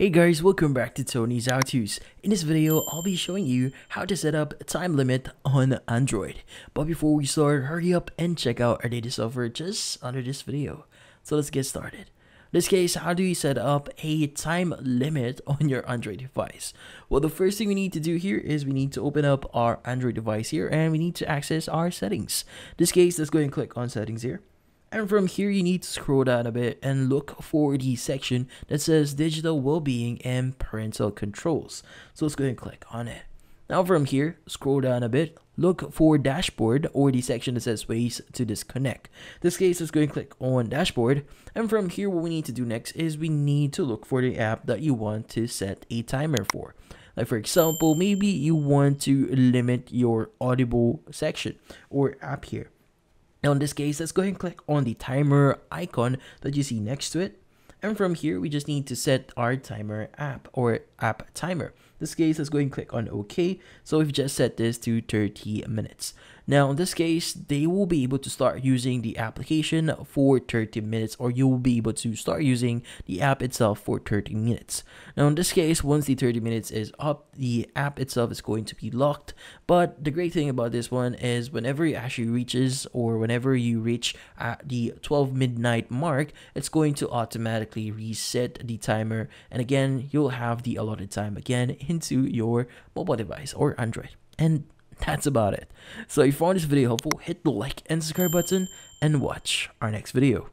Hey guys, welcome back to Tony's HowTos. In this video, I'll be showing you how to set up a time limit on Android. But before we start, hurry up and check out our data software just under this video. So let's get started. In this case, how do you set up a time limit on your Android device? Well, the first thing we need to do here is we need to open up our Android device here and we need to access our settings. In this case, let's go and click on settings here. And from here, you need to scroll down a bit and look for the section that says digital well-being and parental controls. So let's go ahead and click on it. Now from here, scroll down a bit, look for dashboard or the section that says ways to disconnect. This case, let's go and click on dashboard. And from here, what we need to do next is we need to look for the app that you want to set a timer for. Like for example, maybe you want to limit your Audible section or app here. Now in this case, let's go ahead and click on the timer icon that you see next to it. And from here, we just need to set our timer app or app timer. This case, let's go and click on OK. So we've just set this to 30 minutes. Now in this case, they will be able to start using the application for 30 minutes or you will be able to start using the app itself for 30 minutes. Now in this case, once the 30 minutes is up, the app itself is going to be locked. But the great thing about this one is whenever it actually reaches or whenever you reach at the 12 midnight mark, it's going to automatically reset the timer. And again, you'll have the allotted time again into your mobile device or Android. And that's about it. So if you found this video helpful, hit the like and subscribe button and watch our next video.